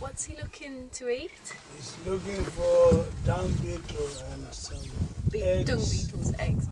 What's he looking to eat? He's looking for dung beetle and some Be- eggs. dung beetles, eggs.